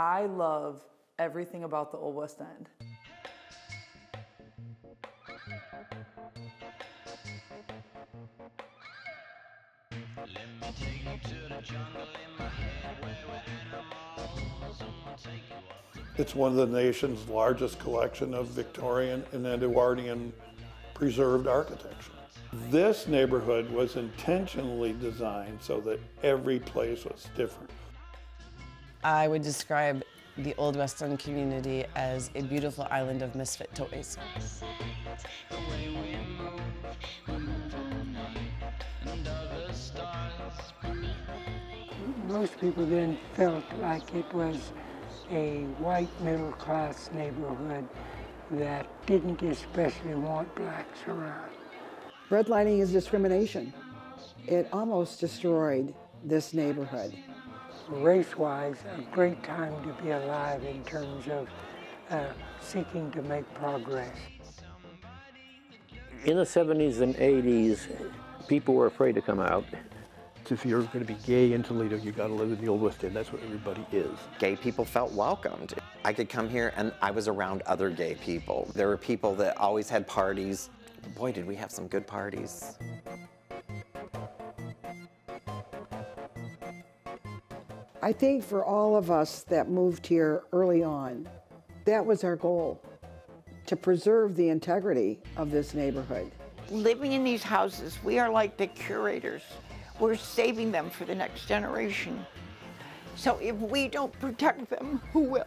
I love everything about the Old West End. It's one of the nation's largest collection of Victorian and Edwardian preserved architecture. This neighborhood was intentionally designed so that every place was different. I would describe the Old West End community as a beautiful island of misfit toys. Most people then felt like it was a white middle class neighborhood that didn't especially want blacks around. Redlining is discrimination. It almost destroyed this neighborhood. Race-wise, a great time to be alive in terms of uh, seeking to make progress. In the 70s and 80s, people were afraid to come out. If you're going to be gay in Toledo, you got to live in the Old West End. That's what everybody is. Gay people felt welcomed. I could come here and I was around other gay people. There were people that always had parties. Boy, did we have some good parties. I think for all of us that moved here early on, that was our goal, to preserve the integrity of this neighborhood. Living in these houses, we are like the curators. We're saving them for the next generation. So if we don't protect them, who will?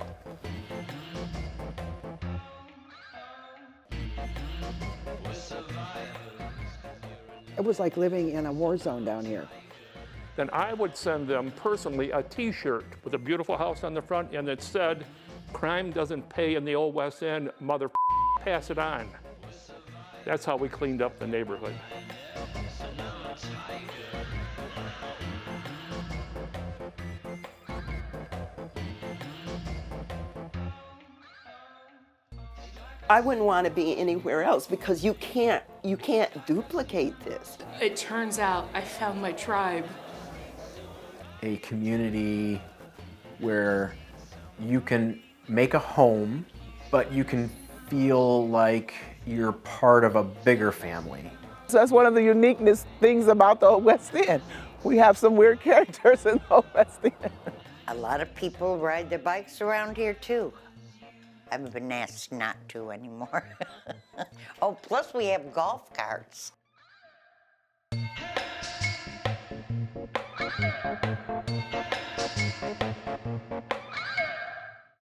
It was like living in a war zone down here. Then I would send them personally a t-shirt with a beautiful house on the front and it said, crime doesn't pay in the old West End, mother pass it on. That's how we cleaned up the neighborhood. I wouldn't want to be anywhere else because you can't you can't duplicate this. It turns out I found my tribe a community where you can make a home, but you can feel like you're part of a bigger family. So that's one of the uniqueness things about the Old West End. We have some weird characters in the Old West End. A lot of people ride their bikes around here too. I've been asked not to anymore. oh, plus we have golf carts.